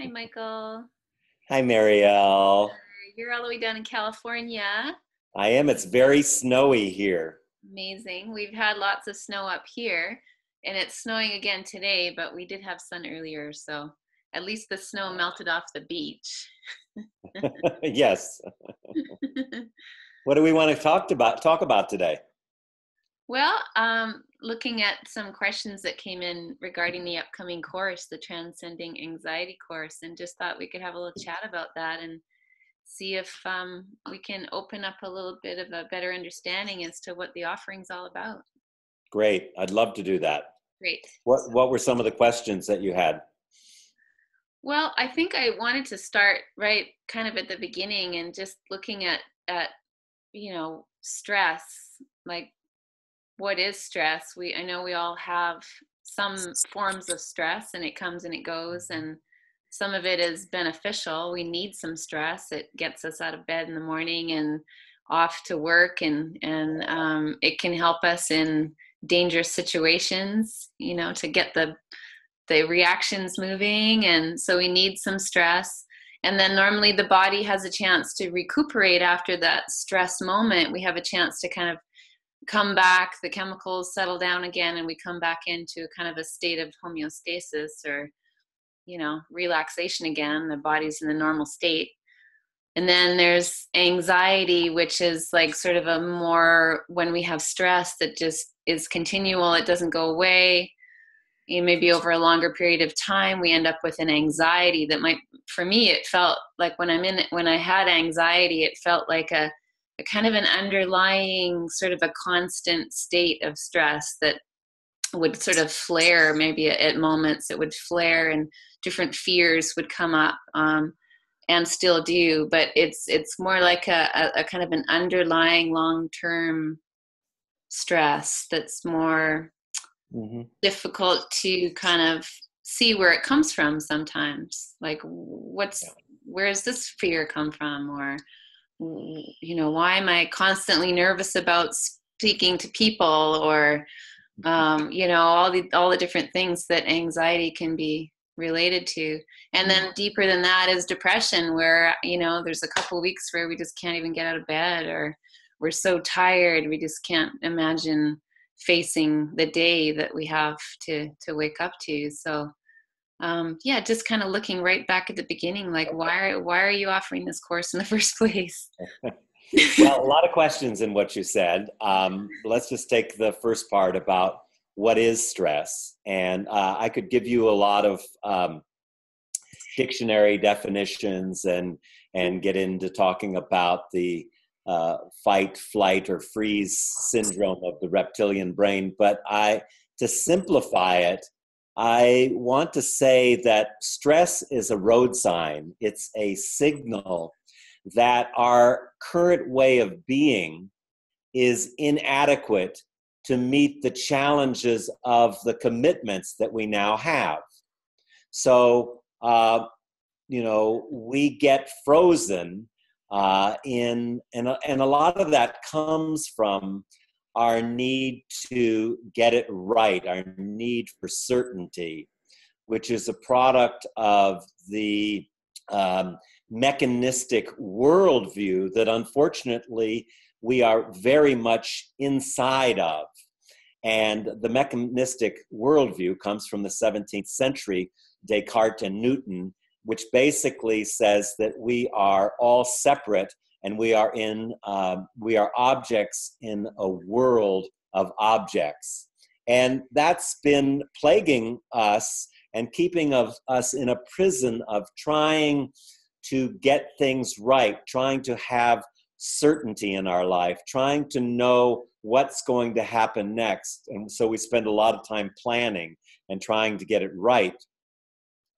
Hi, Michael. Hi, Meriel. You're all the way down in California. I am. It's very snowy here. Amazing. We've had lots of snow up here, and it's snowing again today, but we did have sun earlier, so at least the snow melted off the beach. yes. what do we want to talk about talk about today? Well, um, looking at some questions that came in regarding the upcoming course, the Transcending Anxiety course, and just thought we could have a little chat about that and see if um, we can open up a little bit of a better understanding as to what the offering's all about. Great. I'd love to do that. Great. What What were some of the questions that you had? Well, I think I wanted to start right kind of at the beginning and just looking at at you know stress like what is stress? We i know we all have some forms of stress and it comes and it goes and some of it is beneficial. We need some stress. It gets us out of bed in the morning and off to work and and um, it can help us in dangerous situations you know to get the the reactions moving and so we need some stress. And then normally the body has a chance to recuperate after that stress moment. We have a chance to kind of come back, the chemicals settle down again, and we come back into kind of a state of homeostasis or, you know, relaxation again. The body's in the normal state. And then there's anxiety, which is like sort of a more when we have stress that just is continual, it doesn't go away. And maybe over a longer period of time, we end up with an anxiety that might, for me, it felt like when I'm in, it when I had anxiety, it felt like a, a kind of an underlying sort of a constant state of stress that would sort of flare maybe at, moments it would flare and different fears would come up um, and still do but it's it's more like a, a, a kind of an underlying long-term stress that's more mm-hmm. difficult to kind of see where it comes from sometimes like what's where does this fear come from or you know why am i constantly nervous about speaking to people or um, you know all the all the different things that anxiety can be related to? And then mm-hmm. deeper than that is depression where you know there's a couple weeks where we just can't even get out of bed or we're so tired we just can't imagine facing the day that we have to to wake up to. So um, yeah, just kind of looking right back at the beginning, like why are, why are you offering this course in the first place? well, a lot of questions in what you said. Um, let's just take the first part about what is stress, and uh, I could give you a lot of um, dictionary definitions and and get into talking about the uh, fight, flight, or freeze syndrome of the reptilian brain. But I, to simplify it, I want to say that stress is a road sign, it's a signal that our current way of being is inadequate to meet the challenges of the commitments that we now have. So, uh, you know, we get frozen uh, in, and, and a lot of that comes from our need to get it right, our need for certainty, which is a product of the um, mechanistic worldview that unfortunately we are very much inside of. And the mechanistic worldview comes from the 17th century, Descartes and Newton, which basically says that we are all separate and we are in um, we are objects in a world of objects. And that's been plaguing us and keeping of us in a prison of trying to get things right trying to have certainty in our life trying to know what's going to happen next. And so we spend a lot of time planning and trying to get it right.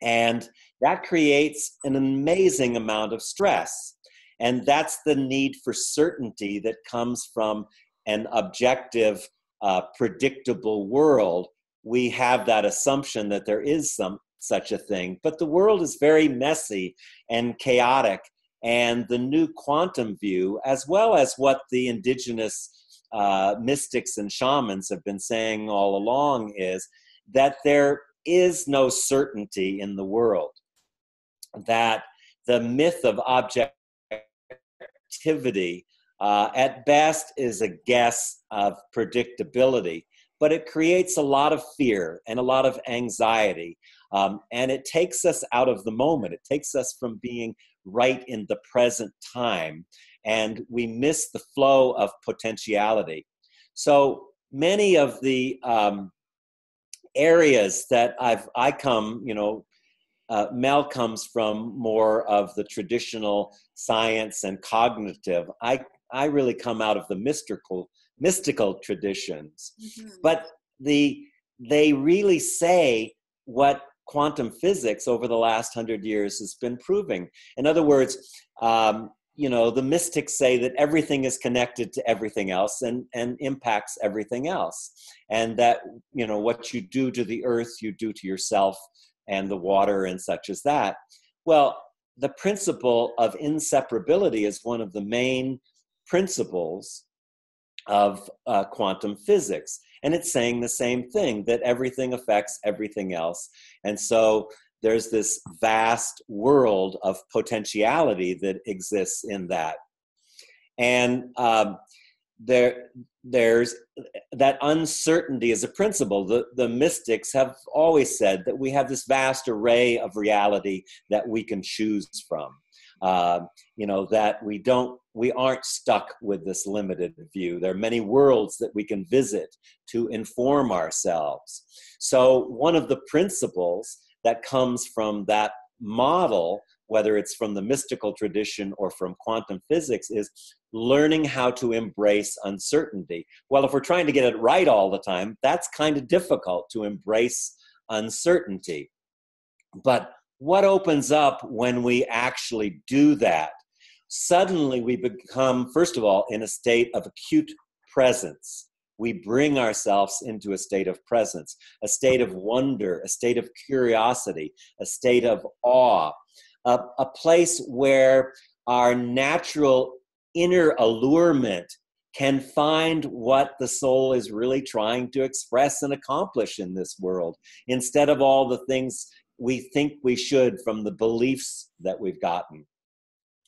And that creates an amazing amount of stress and that's the need for certainty that comes from an objective, uh, predictable world. We have that assumption that there is some such a thing, but the world is very messy and chaotic. And the new quantum view, as well as what the indigenous uh, mystics and shamans have been saying all along, is that there is no certainty in the world, that the myth of objectivity uh, at best is a guess of predictability, but it creates a lot of fear and a lot of anxiety. Um, and it takes us out of the moment. It takes us from being right in the present time. And we miss the flow of potentiality. So many of the um, areas that I've I come, you know, uh, Mel comes from more of the traditional science and cognitive. I I really come out of the mystical mystical traditions, mm-hmm. but the they really say what quantum physics over the last hundred years has been proving. In other words, um, you know, the mystics say that everything is connected to everything else and, and impacts everything else. And that, you know, what you do to the earth, you do to yourself and the water and such as that. Well, the principle of inseparability is one of the main principles of uh, quantum physics. And it's saying the same thing that everything affects everything else. And so there's this vast world of potentiality that exists in that. And um, there, there's that uncertainty is a principle. The, the mystics have always said that we have this vast array of reality that we can choose from. Uh, you know that we don't we aren't stuck with this limited view there are many worlds that we can visit to inform ourselves so one of the principles that comes from that model whether it's from the mystical tradition or from quantum physics is learning how to embrace uncertainty well if we're trying to get it right all the time that's kind of difficult to embrace uncertainty but what opens up when we actually do that? Suddenly, we become, first of all, in a state of acute presence. We bring ourselves into a state of presence, a state of wonder, a state of curiosity, a state of awe, a, a place where our natural inner allurement can find what the soul is really trying to express and accomplish in this world instead of all the things we think we should from the beliefs that we've gotten.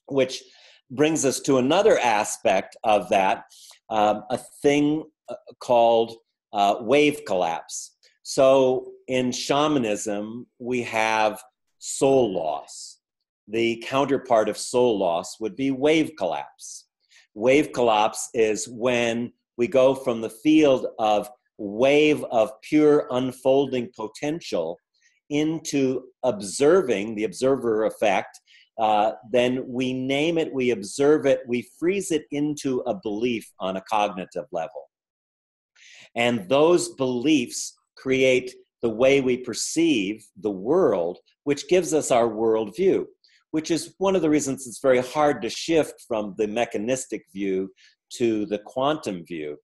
Which brings us to another aspect of that um, a thing uh, called uh, wave collapse. So in shamanism, we have soul loss. The counterpart of soul loss would be wave collapse. Wave collapse is when we go from the field of wave of pure unfolding potential into observing the observer effect, uh, then we name it, we observe it, we freeze it into a belief on a cognitive level. And those beliefs create the way we perceive the world, which gives us our worldview, which is one of the reasons it's very hard to shift from the mechanistic view to the quantum view.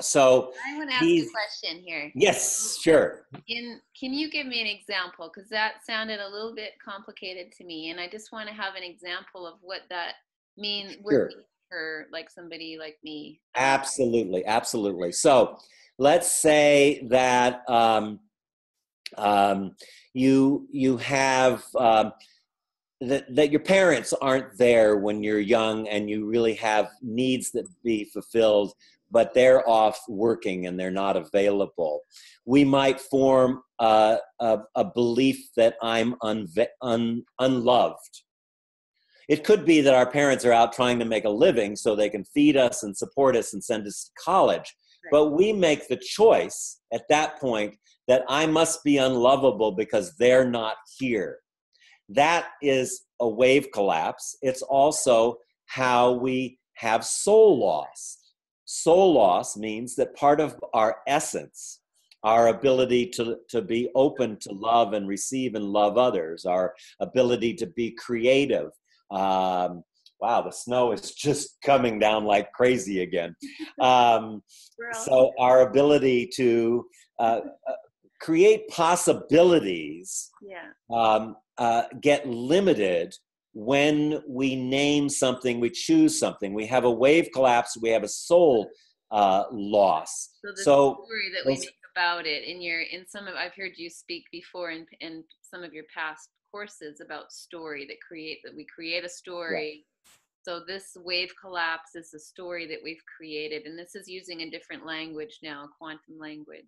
So I want to ask a question here. Yes, sure. In can you give me an example? Because that sounded a little bit complicated to me, and I just want to have an example of what that mean sure. for like somebody like me. Absolutely, absolutely. So let's say that um, um, you you have. Um, that, that your parents aren't there when you're young and you really have needs that be fulfilled but they're off working and they're not available. We might form a, a, a belief that I'm unve- un, unloved. It could be that our parents are out trying to make a living so they can feed us and support us and send us to college. Right. But we make the choice at that point that I must be unlovable because they're not here. That is a wave collapse. It's also how we have soul loss Soul loss means that part of our essence, our ability to, to be open to love and receive and love others, our ability to be creative. Um, wow, the snow is just coming down like crazy again. Um, so, our ability to uh, uh, create possibilities yeah. um, uh, get limited when we name something, we choose something. We have a wave collapse, we have a soul uh, loss. So, the so story that we make about it in your in some of I've heard you speak before in in some of your past courses about story that create that we create a story. Yeah. So this wave collapse is a story that we've created, and this is using a different language now, quantum language.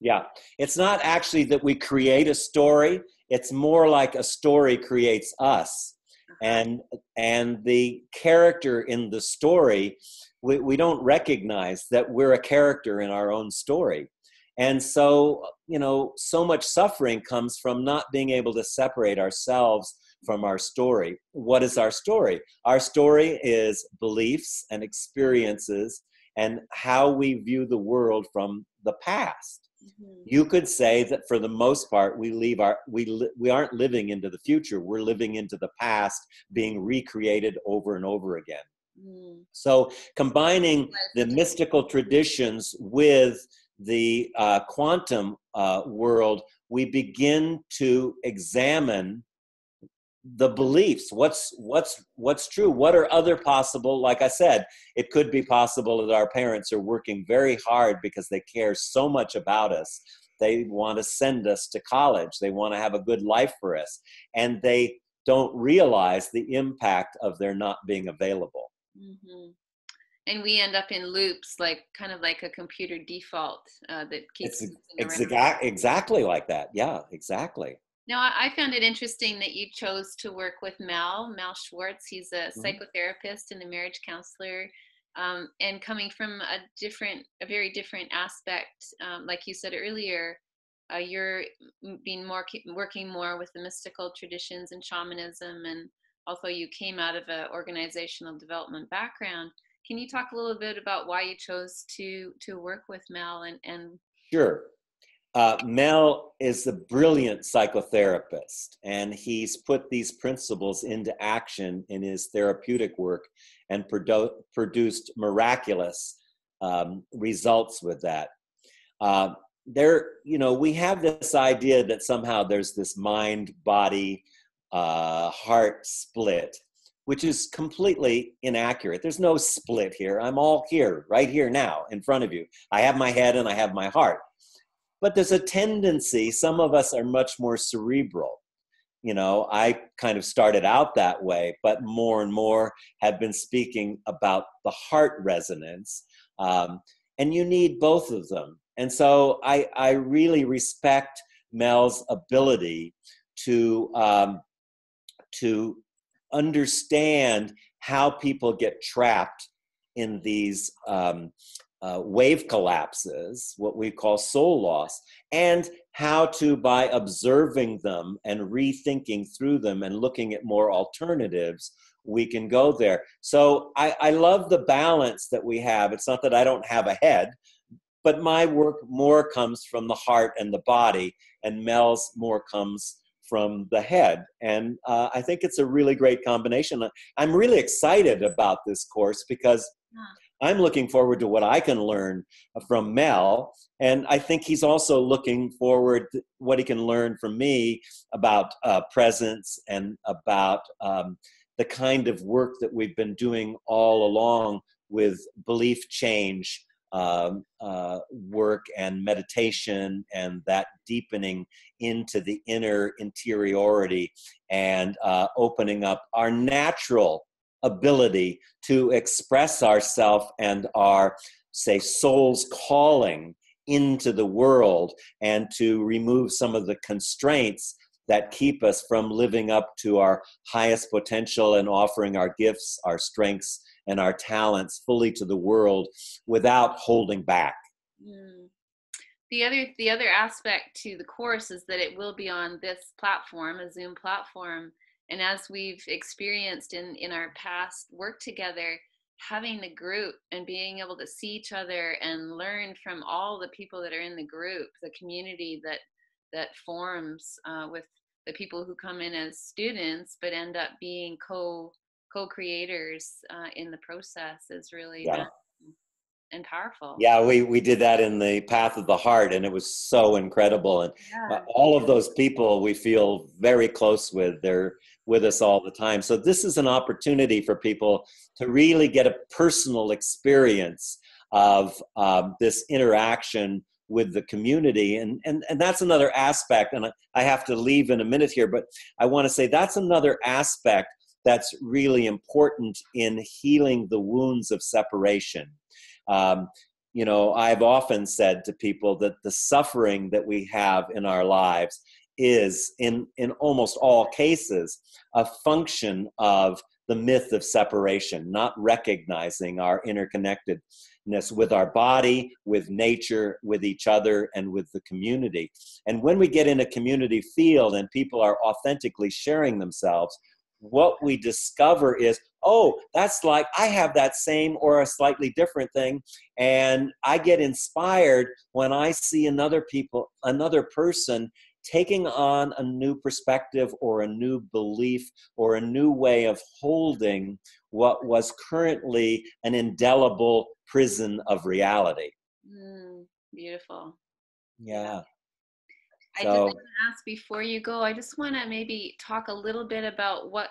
Yeah, it's not actually that we create a story. It's more like a story creates us, uh-huh. and and the character in the story we, we don't recognize that we're a character in our own story. And so, you know, so much suffering comes from not being able to separate ourselves from our story. What is our story? Our story is beliefs and experiences and how we view the world from the past. Mm-hmm. You could say that for the most part, we leave our we li- we aren't living into the future. We're living into the past, being recreated over and over again. Mm. So combining the mystical traditions with the uh, quantum uh, world, we begin to examine the beliefs what's what's what's true what are other possible like i said it could be possible that our parents are working very hard because they care so much about us they want to send us to college they want to have a good life for us and they don't realize the impact of their not being available Mm-hmm. And we end up in loops, like kind of like a computer default uh, that keeps. It's exa- exactly like that. Yeah, exactly. Now, I found it interesting that you chose to work with Mel, Mel Schwartz. He's a mm-hmm. psychotherapist and a marriage counselor. Um, and coming from a different, a very different aspect, um, like you said earlier, uh, you're being more working more with the mystical traditions and shamanism and although you came out of an organizational development background. Can you talk a little bit about why you chose to to work with Mel and and Sure. Uh, Mel is a brilliant psychotherapist, and he's put these principles into action in his therapeutic work and produ- produced miraculous um, results with that. Uh, there, you know, we have this idea that somehow there's this mind body uh, heart split, which is completely inaccurate. There's no split here. I'm all here, right here now, in front of you. I have my head and I have my heart. But there's a tendency, some of us are much more cerebral. You know, I kind of started out that way, but more and more have been speaking about the heart resonance. Um, and you need both of them. And so I, I really respect Mel's ability to um, to understand how people get trapped in these um, uh, wave collapses, what we call soul loss, and how to, by observing them and rethinking through them and looking at more alternatives, we can go there. So I, I love the balance that we have. It's not that I don't have a head, but my work more comes from the heart and the body, and Mel's more comes from the head. And uh, I think it's a really great combination. I'm really excited about this course because I'm looking forward to what I can learn from Mel. And I think he's also looking forward to what he can learn from me about uh, presence and about um, the kind of work that we've been doing all along with belief change um, uh, work and meditation and that deepening into the inner interiority and uh, opening up our natural ability to express ourself and our say soul's calling into the world and to remove some of the constraints that keep us from living up to our highest potential and offering our gifts our strengths and our talents fully to the world without holding back. Mm. The other the other aspect to the course is that it will be on this platform, a Zoom platform, and as we've experienced in in our past work together, having the group and being able to see each other and learn from all the people that are in the group, the community that that forms uh, with the people who come in as students but end up being co co-creators uh, in the process is really yeah. And powerful. Yeah, we we did that in the Path of the Heart, and it was so incredible. And yeah. all of those people we feel very close with. They're with us all the time. So this is an opportunity for people to really get a personal experience of um, this interaction with the community. And, and, and that's another aspect. And I have to leave in a minute here, but I want to say that's another aspect that's really important in healing the wounds of separation. Um, you know, I've often said to people that the suffering that we have in our lives is, in, in almost all cases, a function of the myth of separation, not recognizing our interconnectedness with our body, with nature, with each other, and with the community. And when we get in a community field and people are authentically sharing themselves, what we discover is oh that's like i have that same or a slightly different thing. And i get inspired when i see another people another person taking on a new perspective or a new belief or a new way of holding what was currently an indelible prison of reality. Mm, beautiful. Yeah. I just want to ask before you go, I just want to maybe talk a little bit about what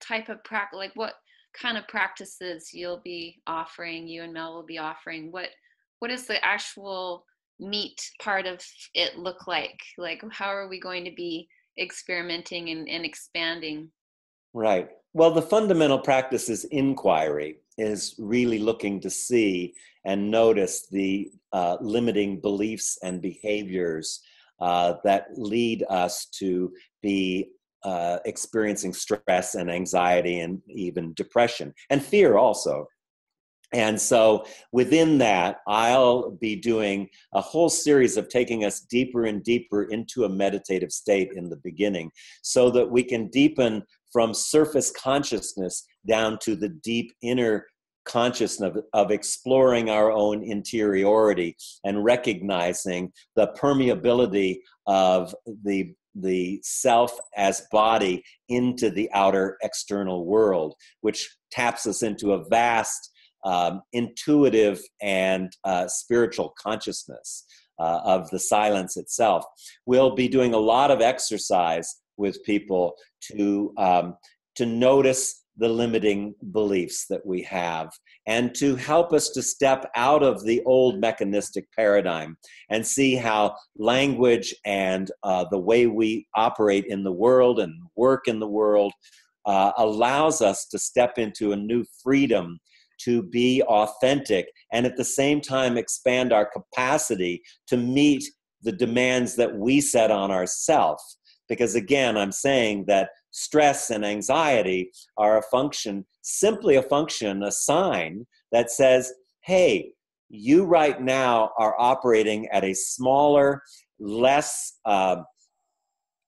type of practice, like what kind of practices you'll be offering, you and Mel will be offering. What what is the actual meat part of it look like? Like how are we going to be experimenting and, and expanding? Right. Well, the fundamental practice is inquiry, is really looking to see and notice the uh, limiting beliefs and behaviors uh, that lead us to be uh, experiencing stress and anxiety and even depression and fear also. And so within that, I'll be doing a whole series of taking us deeper and deeper into a meditative state in the beginning so that we can deepen from surface consciousness down to the deep inner consciousness of, of exploring our own interiority and recognizing the permeability of the the self as body into the outer external world, which taps us into a vast um, intuitive and uh, spiritual consciousness uh, of the silence itself. We'll be doing a lot of exercise with people to um, to notice the limiting beliefs that we have and to help us to step out of the old mechanistic paradigm and see how language and uh, the way we operate in the world and work in the world uh, allows us to step into a new freedom to be authentic and at the same time expand our capacity to meet the demands that we set on ourselves because again i'm saying that stress and anxiety are a function, simply a function, a sign that says, hey, you right now are operating at a smaller, less uh,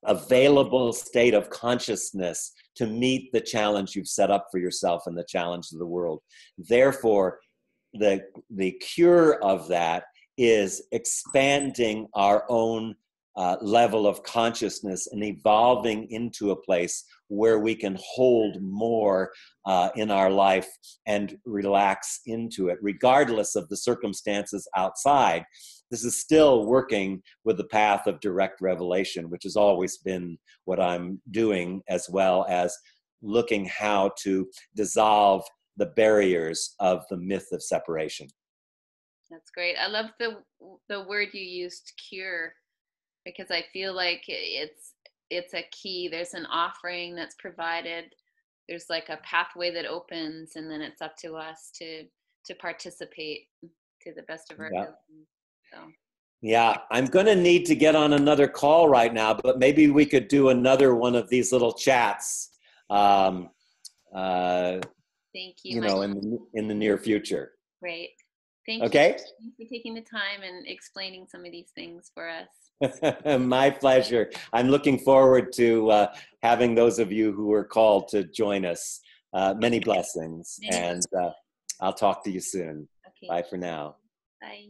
available state of consciousness to meet the challenge you've set up for yourself and the challenge of the world. Therefore, the, the cure of that is expanding our own uh, level of consciousness and evolving into a place where we can hold more uh, in our life and relax into it, regardless of the circumstances outside. This is still working with the path of direct revelation, which has always been what I'm doing, as well as looking how to dissolve the barriers of the myth of separation. That's great. I love the the word you used, cure because I feel like it's it's a key. There's an offering that's provided. There's like a pathway that opens, and then it's up to us to to participate to the best of our yeah. ability. So. Yeah, I'm going to need to get on another call right now, but maybe we could do another one of these little chats. Um, uh, Thank you. You know, in the, in the near future. Great. Thank okay. you. Thanks for taking the time and explaining some of these things for us. My pleasure. I'm looking forward to uh, having those of you who are called to join us. Uh, many blessings, and uh, I'll talk to you soon. Okay. Bye for now. Bye.